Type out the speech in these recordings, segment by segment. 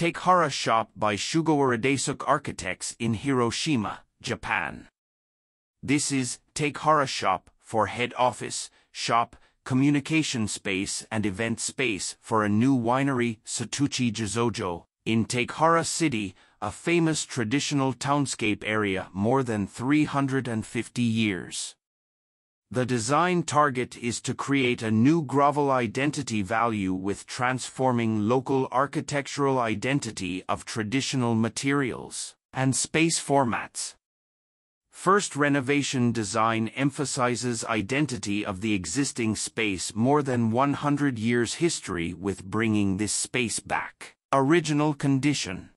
Takehara Shop by Sugawara Daisuke Architects in Hiroshima, Japan. This is Takehara Shop for head office, shop, communication space and event space for a new winery, Setouchi Jozojo, in Takehara City, a famous traditional townscape area more than 350 years. The design target is to create a new grovel identity value with transforming local architectural identity of traditional materials and space formats. First renovation design emphasizes identity of the existing space more than 100 years history with bringing this space back. Original condition.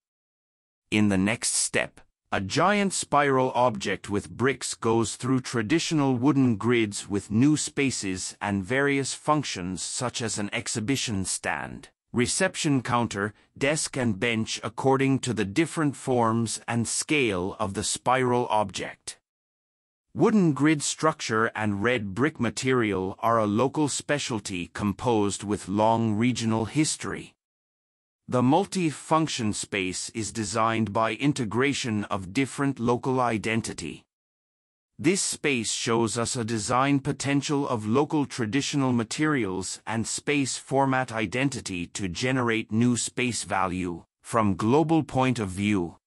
In the next step, a giant spiral object with bricks goes through traditional wooden grids with new spaces and various functions such as an exhibition stand, reception counter, desk and bench according to the different forms and scale of the spiral object. Wooden grid structure and red brick material are a local specialty composed with long regional history. The multi-function space is designed by integration of different local identity. This space shows us a design potential of local traditional materials and space format identity to generate new space value. From global point of view,